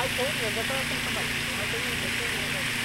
还给你个大大的还给你个中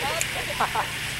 ハハハ。